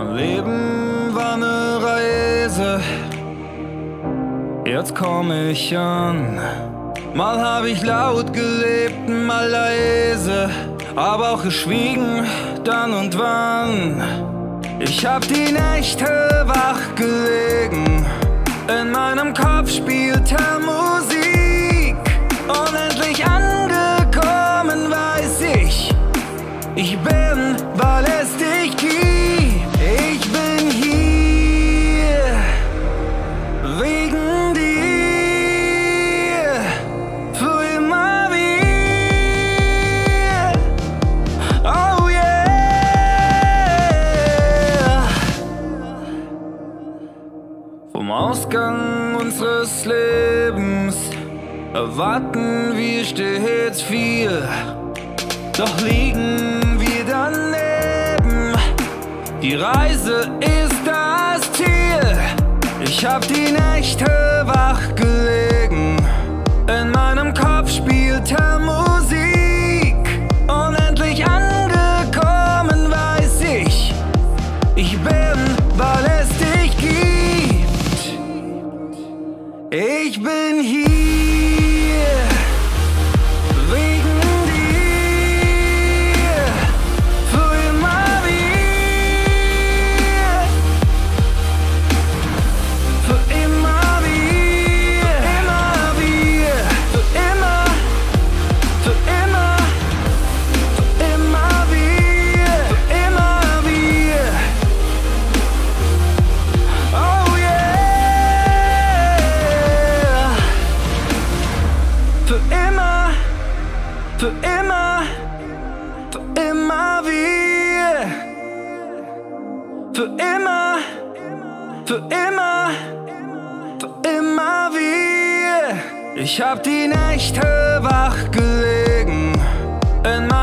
Leben war ne Reise, jetzt komm ich an. Mal hab ich laut gelebt, mal leise, aber auch geschwiegen, dann und wann. Ich hab die Nächte wach gelegen, in meinem Kopf spielte Musik. Ausgang unseres Lebens erwarten wir stets viel. Doch liegen wir daneben. Die Reise ist das Ziel. Ich hab die Nächte wach gelegen. In meinem Kopf spielte Musik. Unendlich angekommen weiß ich. Ich bin, Ich bin hier. Für immer, für immer wir. Für immer, für immer, für immer wir. Ich hab die Nächte wach gelegen. In meinem.